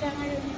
yang.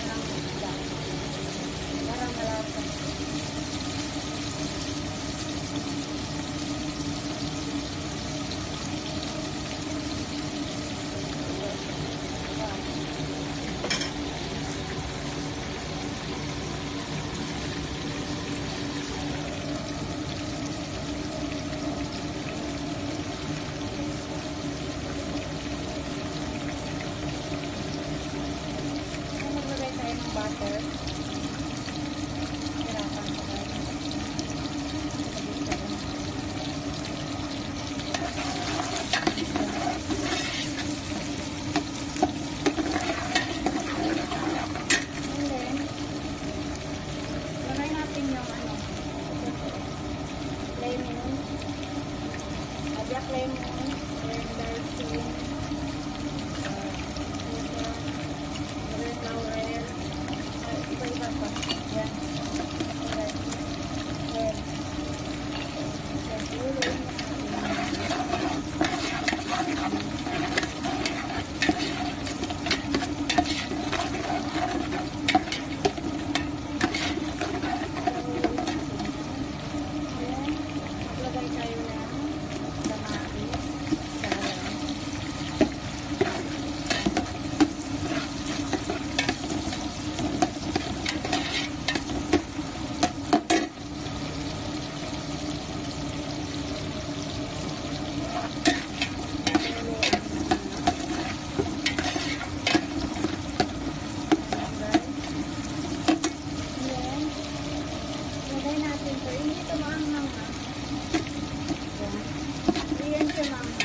there. Hindi ito maang nang ha. Ayan siya maang.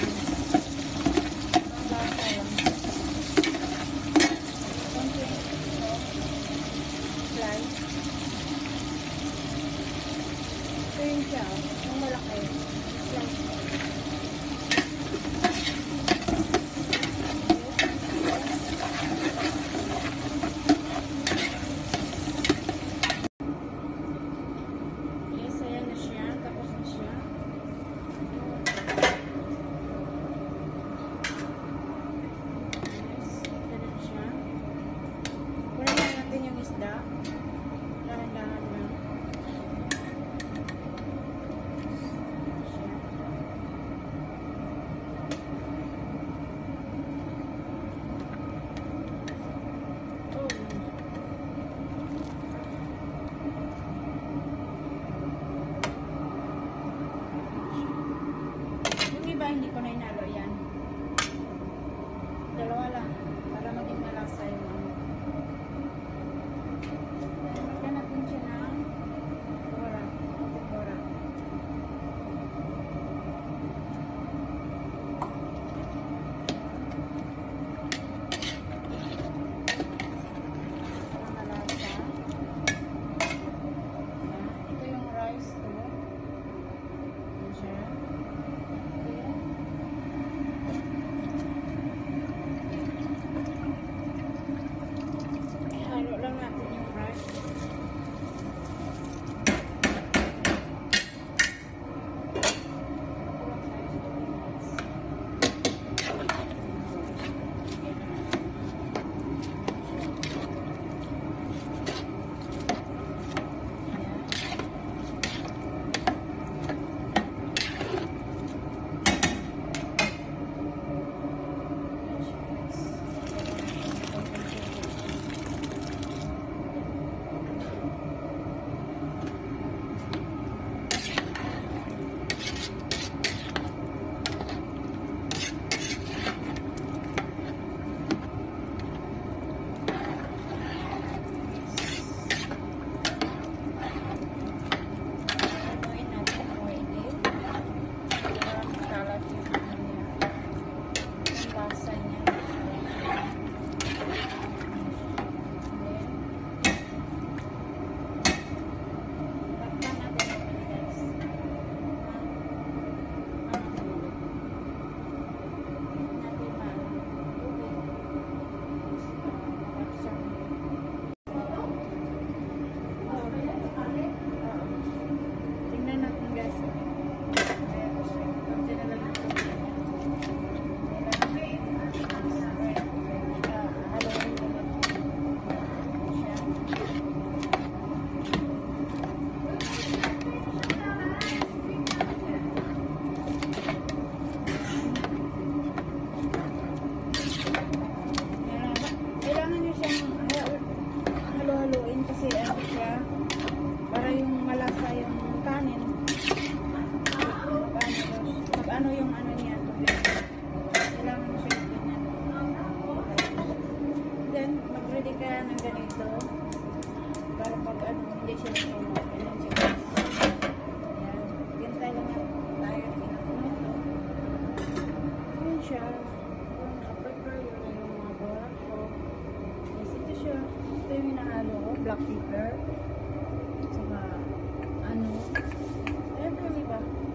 black pepper, saka ano, ano ba?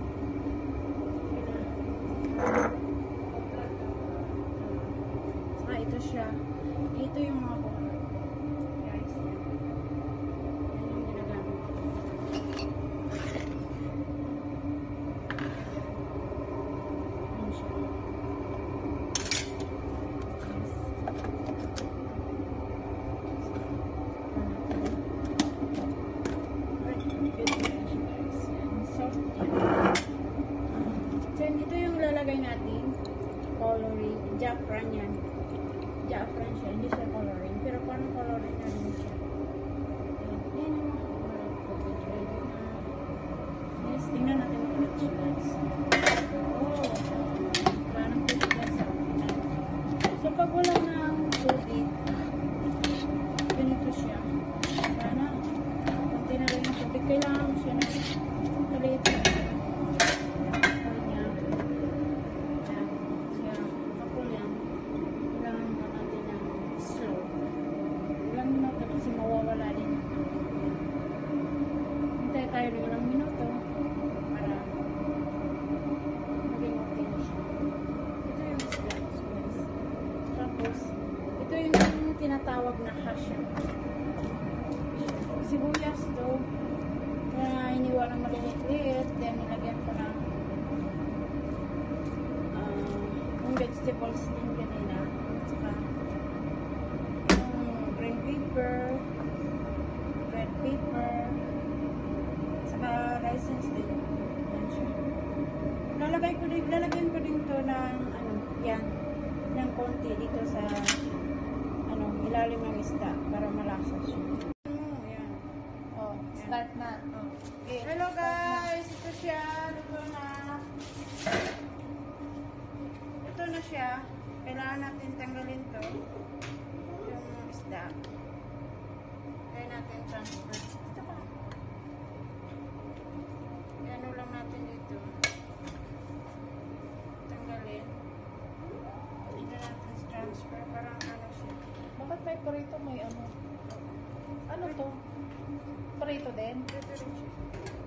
Tapos, ito yung tinatawag na kasha. Sibuyas to. Kaya iniwan ng maliliit-liit. Then, nilagyan ko ng uh, yung vegetables din kanina. At saka yung green pepper, red pepper, at saka license din. Yan siya. Lalagay ko din, lalagyan ko din to ng ano, yan, ng konti dito sa ano, ilalim ng isda para malasa siya. Oh, oh start oh, Okay, Hello guys! Ito siya. Luto na. Ito na siya. Kailangan natin tanggalin to. Yung isda. Kaya natin transfer. Ito pa. Ano lang natin dito. Prito din? Prito rin siya.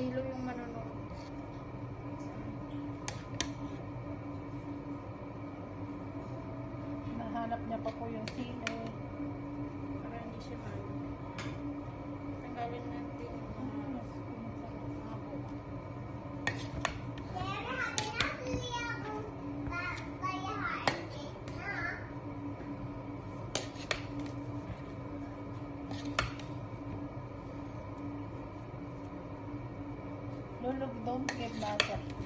Halo Thank you.